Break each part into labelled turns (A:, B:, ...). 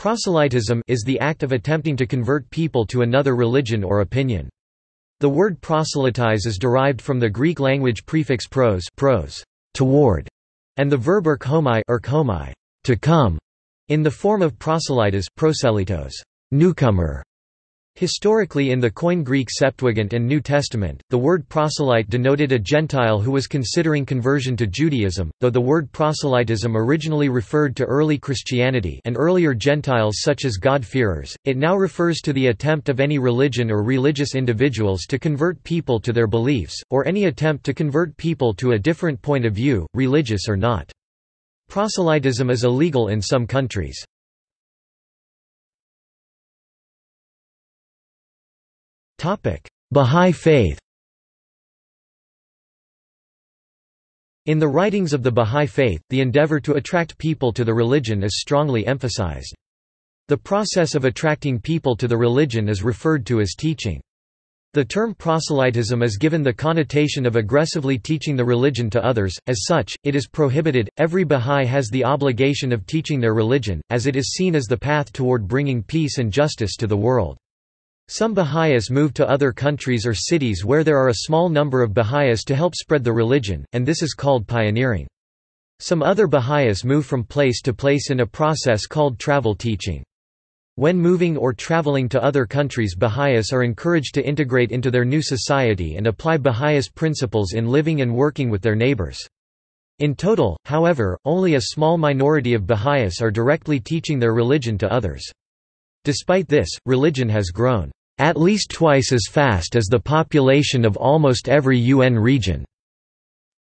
A: Proselytism is the act of attempting to convert people to another religion or opinion. The word proselytize is derived from the Greek language prefix pros, pros toward, and the verb erchomai, erchomai to come, in the form of proselytos, proselytos newcomer. Historically in the Koine Greek Septuagint and New Testament, the word proselyte denoted a Gentile who was considering conversion to Judaism, though the word proselytism originally referred to early Christianity and earlier Gentiles such as God-fearers, it now refers to the attempt of any religion or religious individuals to convert people to their beliefs, or any attempt to convert people to a different point of view, religious or not. Proselytism is illegal in some countries. Bahá'í Faith In the writings of the Bahá'í Faith, the endeavor to attract people to the religion is strongly emphasized. The process of attracting people to the religion is referred to as teaching. The term proselytism is given the connotation of aggressively teaching the religion to others, as such, it is prohibited. Every Bahá'í has the obligation of teaching their religion, as it is seen as the path toward bringing peace and justice to the world. Some Baha'is move to other countries or cities where there are a small number of Baha'is to help spread the religion, and this is called pioneering. Some other Baha'is move from place to place in a process called travel teaching. When moving or traveling to other countries Baha'is are encouraged to integrate into their new society and apply Baha'is principles in living and working with their neighbors. In total, however, only a small minority of Baha'is are directly teaching their religion to others. Despite this, religion has grown at least twice as fast as the population of almost every UN region.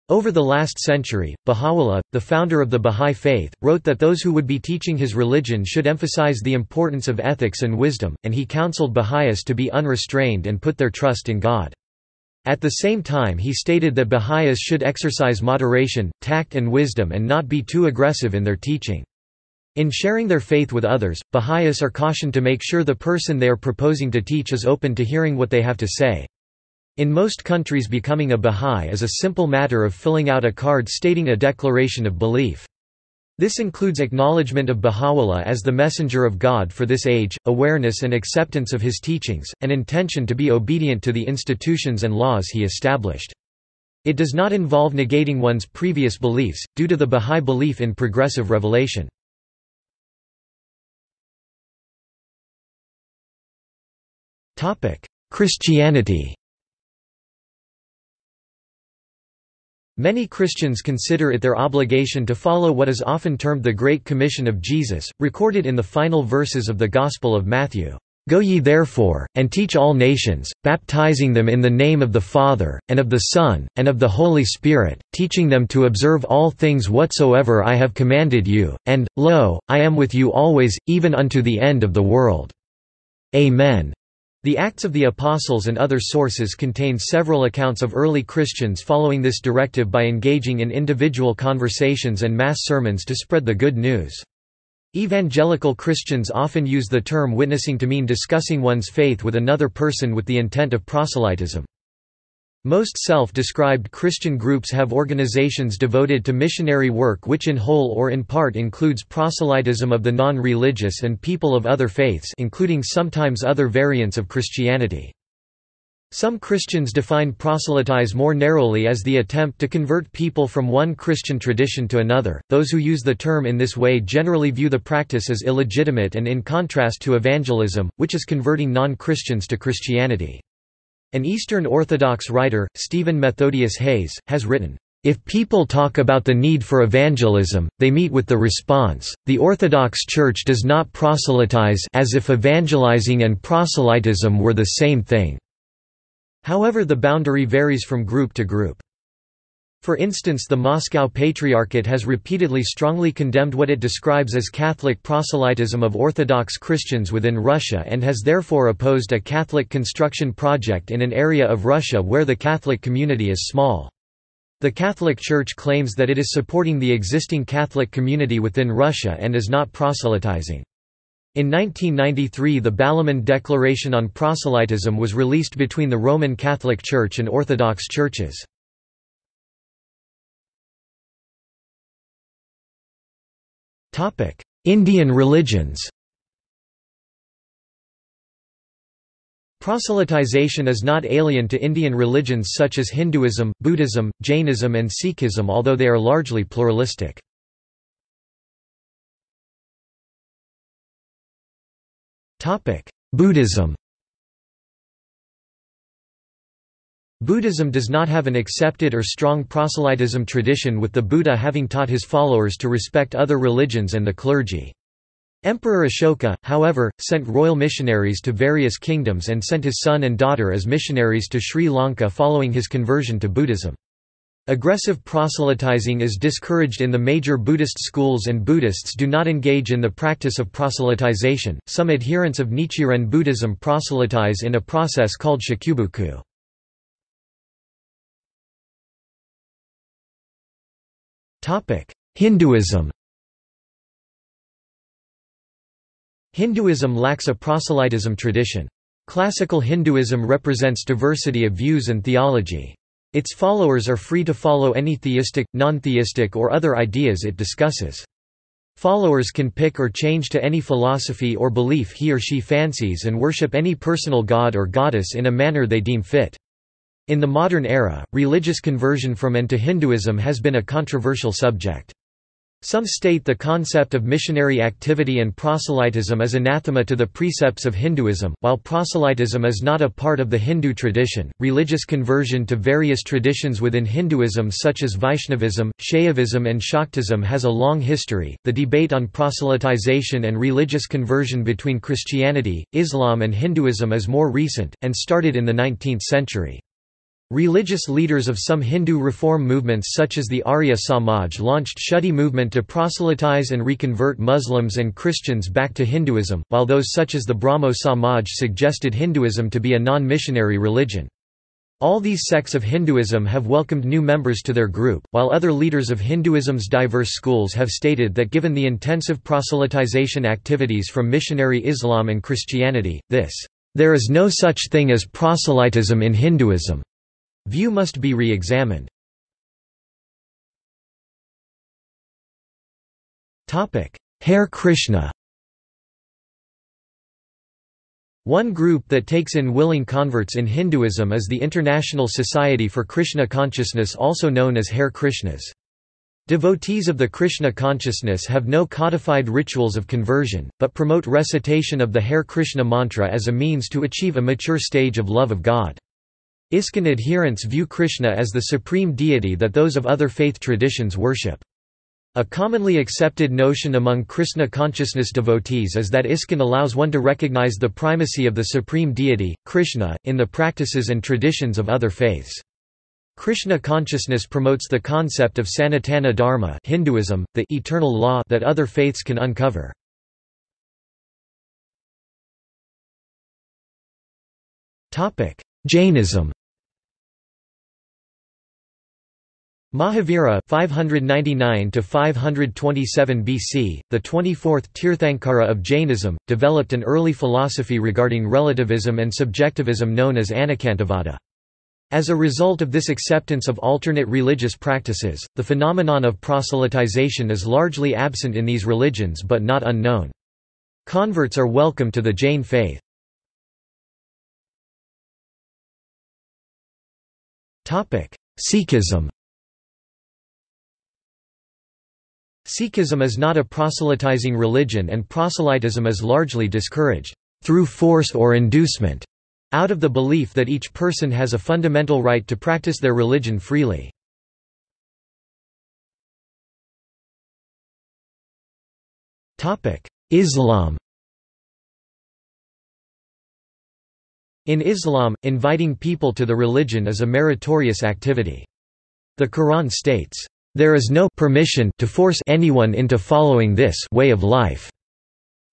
A: Over the last century, Baha'u'llah, the founder of the Bahá'í Faith, wrote that those who would be teaching his religion should emphasize the importance of ethics and wisdom, and he counseled Baha'is to be unrestrained and put their trust in God. At the same time he stated that Baha'is should exercise moderation, tact and wisdom and not be too aggressive in their teaching. In sharing their faith with others, Baha'is are cautioned to make sure the person they are proposing to teach is open to hearing what they have to say. In most countries becoming a Baha'i is a simple matter of filling out a card stating a declaration of belief. This includes acknowledgement of Baha'u'llah as the messenger of God for this age, awareness and acceptance of his teachings, and intention to be obedient to the institutions and laws he established. It does not involve negating one's previous beliefs, due to the Baha'i belief in progressive revelation. Christianity Many Christians consider it their obligation to follow what is often termed the Great Commission of Jesus, recorded in the final verses of the Gospel of Matthew. Go ye therefore, and teach all nations, baptizing them in the name of the Father, and of the Son, and of the Holy Spirit, teaching them to observe all things whatsoever I have commanded you, and, lo, I am with you always, even unto the end of the world. Amen. The Acts of the Apostles and other sources contain several accounts of early Christians following this directive by engaging in individual conversations and mass sermons to spread the good news. Evangelical Christians often use the term witnessing to mean discussing one's faith with another person with the intent of proselytism. Most self-described Christian groups have organizations devoted to missionary work which in whole or in part includes proselytism of the non-religious and people of other faiths including sometimes other variants of Christianity. Some Christians define proselytize more narrowly as the attempt to convert people from one Christian tradition to another. Those who use the term in this way generally view the practice as illegitimate and in contrast to evangelism, which is converting non-Christians to Christianity. An Eastern Orthodox writer, Stephen Methodius Hayes, has written, if people talk about the need for evangelism, they meet with the response, the Orthodox Church does not proselytize as if evangelizing and proselytism were the same thing. However the boundary varies from group to group. For instance the Moscow Patriarchate has repeatedly strongly condemned what it describes as Catholic proselytism of Orthodox Christians within Russia and has therefore opposed a Catholic construction project in an area of Russia where the Catholic community is small. The Catholic Church claims that it is supporting the existing Catholic community within Russia and is not proselytizing. In 1993 the Balamand Declaration on Proselytism was released between the Roman Catholic Church and Orthodox churches. Indian religions. Proselytization is not alien to Indian religions such as Hinduism, Buddhism, Jainism and Sikhism although they are largely pluralistic. Buddhism Buddhism does not have an accepted or strong proselytism tradition with the Buddha having taught his followers to respect other religions and the clergy. Emperor Ashoka, however, sent royal missionaries to various kingdoms and sent his son and daughter as missionaries to Sri Lanka following his conversion to Buddhism. Aggressive proselytizing is discouraged in the major Buddhist schools and Buddhists do not engage in the practice of proselytization. Some adherents of Nichiren Buddhism proselytize in a process called shakubuku. Hinduism Hinduism lacks a proselytism tradition. Classical Hinduism represents diversity of views and theology. Its followers are free to follow any theistic, non-theistic or other ideas it discusses. Followers can pick or change to any philosophy or belief he or she fancies and worship any personal god or goddess in a manner they deem fit. In the modern era, religious conversion from and to Hinduism has been a controversial subject. Some state the concept of missionary activity and proselytism is anathema to the precepts of Hinduism, while proselytism is not a part of the Hindu tradition. Religious conversion to various traditions within Hinduism, such as Vaishnavism, Shaivism, and Shaktism, has a long history. The debate on proselytization and religious conversion between Christianity, Islam, and Hinduism is more recent, and started in the 19th century. Religious leaders of some Hindu reform movements such as the Arya Samaj launched Shuddhi movement to proselytize and reconvert Muslims and Christians back to Hinduism, while those such as the Brahmo Samaj suggested Hinduism to be a non-missionary religion. All these sects of Hinduism have welcomed new members to their group, while other leaders of Hinduism's diverse schools have stated that given the intensive proselytization activities from missionary Islam and Christianity, this, "...there is no such thing as proselytism in Hinduism." View must be re-examined. Hare Krishna One group that takes in willing converts in Hinduism is the International Society for Krishna Consciousness also known as Hare Krishnas. Devotees of the Krishna consciousness have no codified rituals of conversion, but promote recitation of the Hare Krishna mantra as a means to achieve a mature stage of love of God. ISKCON adherents view Krishna as the supreme deity that those of other faith traditions worship. A commonly accepted notion among Krishna consciousness devotees is that ISKCON allows one to recognize the primacy of the supreme deity, Krishna, in the practices and traditions of other faiths. Krishna consciousness promotes the concept of Sanatana Dharma Hinduism, the eternal law that other faiths can uncover. Jainism Mahavira 599 to 527 BC, the 24th Tirthankara of Jainism, developed an early philosophy regarding relativism and subjectivism known as Anekantavada. As a result of this acceptance of alternate religious practices, the phenomenon of proselytization is largely absent in these religions but not unknown. Converts are welcome to the Jain faith. Sikhism Sikhism is not a proselytizing religion and proselytism is largely discouraged, through force or inducement, out of the belief that each person has a fundamental right to practice their religion freely. Islam In Islam, inviting people to the religion is a meritorious activity. The Quran states, there is no permission to force anyone into following this way of life.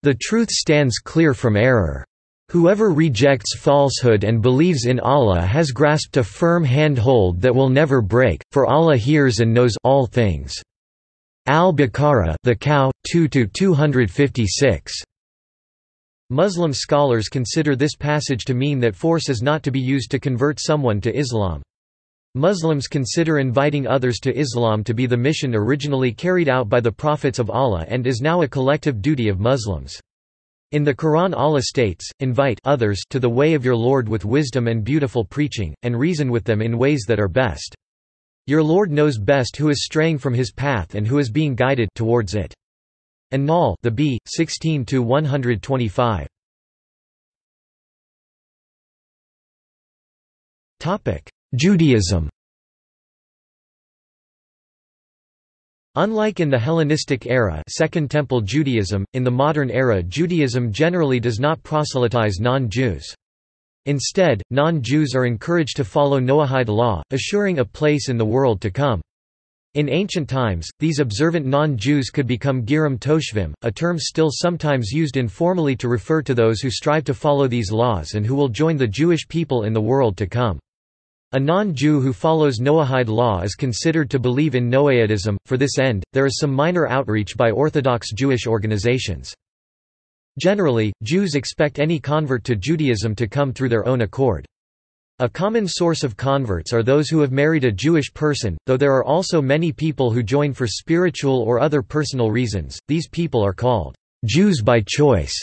A: The truth stands clear from error. Whoever rejects falsehood and believes in Allah has grasped a firm handhold that will never break, for Allah hears and knows all things. Al-Baqarah, the cow, 2-256. Muslim scholars consider this passage to mean that force is not to be used to convert someone to Islam. Muslims consider inviting others to Islam to be the mission originally carried out by the prophets of Allah and is now a collective duty of Muslims. In the Quran Allah states, invite others to the way of your Lord with wisdom and beautiful preaching, and reason with them in ways that are best. Your Lord knows best who is straying from his path and who is being guided towards it. An-Nahl the Bee, 16-125. Judaism Unlike in the Hellenistic era Second Temple Judaism, in the modern era Judaism generally does not proselytize non-Jews. Instead, non-Jews are encouraged to follow Noahide law, assuring a place in the world to come. In ancient times, these observant non-Jews could become Gerim Toshavim, a term still sometimes used informally to refer to those who strive to follow these laws and who will join the Jewish people in the world to come. A non-Jew who follows Noahide law is considered to believe in Noahidism. For this end, there is some minor outreach by Orthodox Jewish organizations. Generally, Jews expect any convert to Judaism to come through their own accord. A common source of converts are those who have married a Jewish person, though there are also many people who join for spiritual or other personal reasons. These people are called Jews by choice.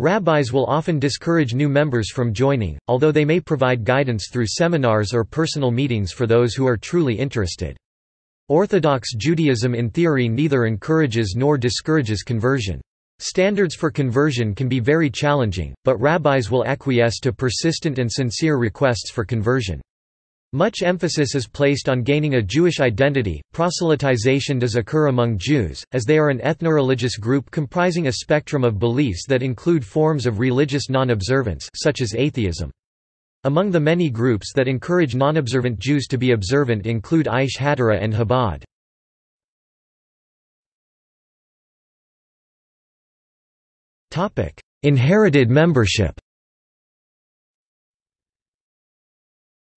A: Rabbis will often discourage new members from joining, although they may provide guidance through seminars or personal meetings for those who are truly interested. Orthodox Judaism in theory neither encourages nor discourages conversion. Standards for conversion can be very challenging, but rabbis will acquiesce to persistent and sincere requests for conversion. Much emphasis is placed on gaining a Jewish identity. Proselytization does occur among Jews, as they are an ethno-religious group comprising a spectrum of beliefs that include forms of religious non-observance such as atheism. Among the many groups that encourage non-observant Jews to be observant include Aish HaTorah and Chabad. Inherited membership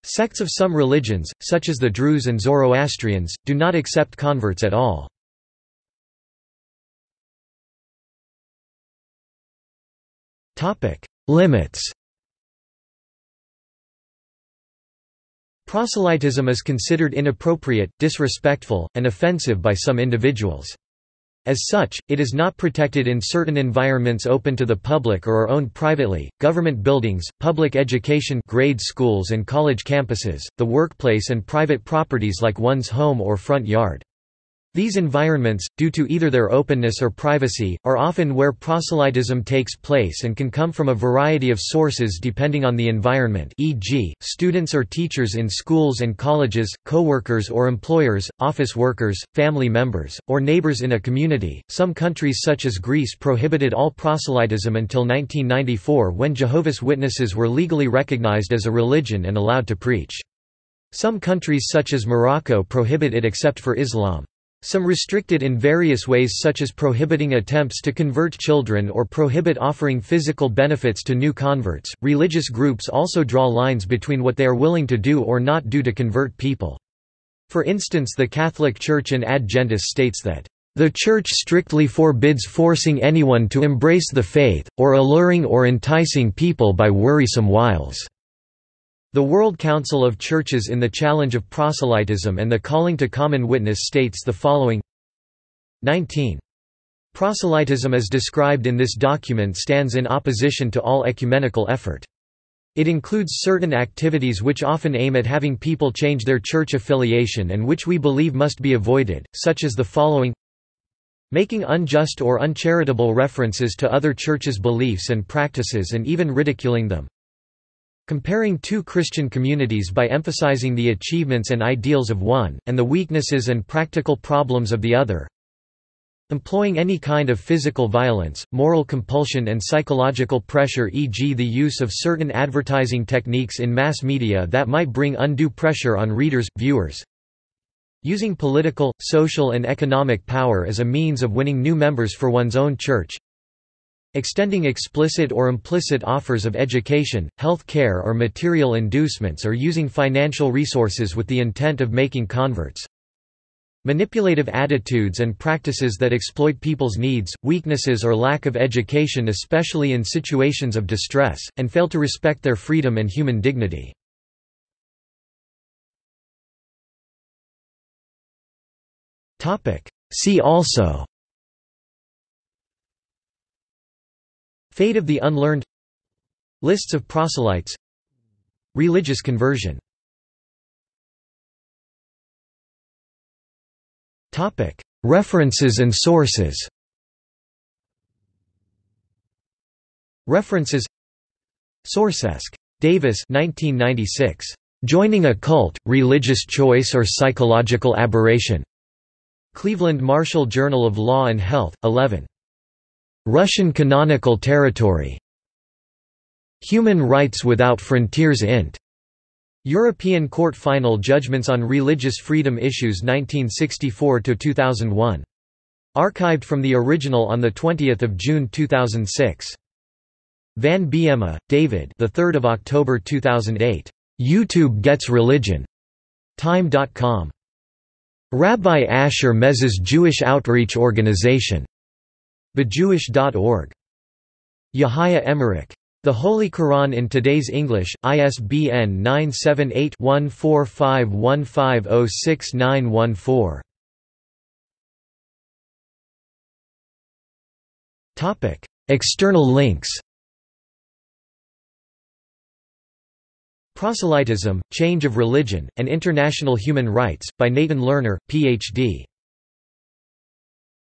A: Sects of some religions, such as the Druze and Zoroastrians, do not accept converts at all. Limits Proselytism is considered inappropriate, disrespectful, and offensive by some individuals. As such, it is not protected in certain environments open to the public or are owned privately, government buildings, public education grade schools and college campuses, the workplace and private properties like one's home or front yard. These environments, due to either their openness or privacy, are often where proselytism takes place and can come from a variety of sources depending on the environment e.g., students or teachers in schools and colleges, co-workers or employers, office workers, family members, or neighbors in a community. Some countries such as Greece prohibited all proselytism until 1994 when Jehovah's Witnesses were legally recognized as a religion and allowed to preach. Some countries such as Morocco prohibit it except for Islam. Some restrict it in various ways such as prohibiting attempts to convert children or prohibit offering physical benefits to new converts. Religious groups also draw lines between what they are willing to do or not do to convert people. For instance the Catholic Church in Ad Gentes states that the Church strictly forbids forcing anyone to embrace the faith, or alluring or enticing people by worrisome wiles. The World Council of Churches in the Challenge of Proselytism and the Calling to Common Witness states the following 19. Proselytism as described in this document stands in opposition to all ecumenical effort. It includes certain activities which often aim at having people change their church affiliation and which we believe must be avoided, such as the following Making unjust or uncharitable references to other churches' beliefs and practices and even ridiculing them, Comparing two Christian communities by emphasizing the achievements and ideals of one, and the weaknesses and practical problems of the other. Employing any kind of physical violence, moral compulsion and psychological pressure e.g. the use of certain advertising techniques in mass media that might bring undue pressure on readers, viewers. Using political, social and economic power as a means of winning new members for one's own church. Extending explicit or implicit offers of education, health care or material inducements or using financial resources with the intent of making converts. Manipulative attitudes and practices that exploit people's needs, weaknesses or lack of education especially in situations of distress, and fail to respect their freedom and human dignity. See also Fate of the unlearned Lists of proselytes Religious conversion References and sources References Sourcesk. Davis 1996. Joining a Cult, Religious Choice or Psychological Aberration. Cleveland Marshall Journal of Law and Health, 11. Russian Canonical Territory. Human Rights Without Frontiers Int. European Court Final Judgments on Religious Freedom Issues 1964–2001. Archived from the original on 20 June 2006. Van Biema, David the 3rd of October 2008. YouTube Gets Religion. Time.com. Rabbi Asher Meza's Jewish Outreach Organization. BeJewish.org. Yahya Emerick. The Holy Quran in Today's English, ISBN 978-1451506914. External links Proselytism, Change of Religion, and International Human Rights, by Nathan Lerner, Ph.D.